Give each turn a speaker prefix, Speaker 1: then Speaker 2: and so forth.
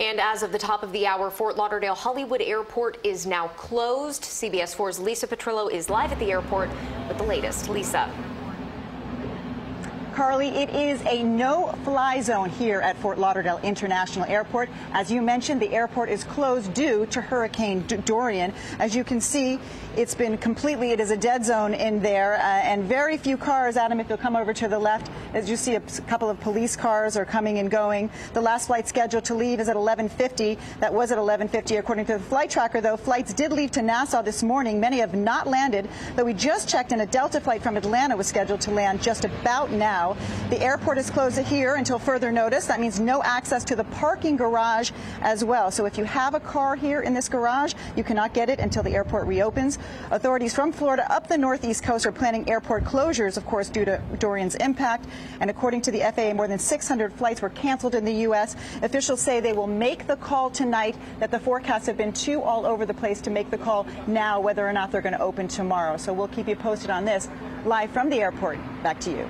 Speaker 1: And as of the top of the hour, Fort Lauderdale Hollywood Airport is now closed. CBS 4's Lisa Petrillo is live at the airport with the latest. Lisa.
Speaker 2: Carly, it is a no-fly zone here at Fort Lauderdale International Airport. As you mentioned, the airport is closed due to Hurricane Dorian. As you can see, it's been completely, it is a dead zone in there, uh, and very few cars. Adam, if you'll come over to the left, as you see a couple of police cars are coming and going. The last flight scheduled to leave is at 11.50. That was at 11.50 according to the flight tracker, though. Flights did leave to Nassau this morning. Many have not landed, though we just checked in a Delta flight from Atlanta was scheduled to land just about now. The airport is closed here until further notice. That means no access to the parking garage as well. So if you have a car here in this garage, you cannot get it until the airport reopens. Authorities from Florida up the northeast coast are planning airport closures, of course, due to Dorian's impact. And according to the FAA, more than 600 flights were canceled in the U.S. Officials say they will make the call tonight, that the forecasts have been too all over the place to make the call now whether or not they're going to open tomorrow. So we'll keep you posted on this. Live from the airport, back to you.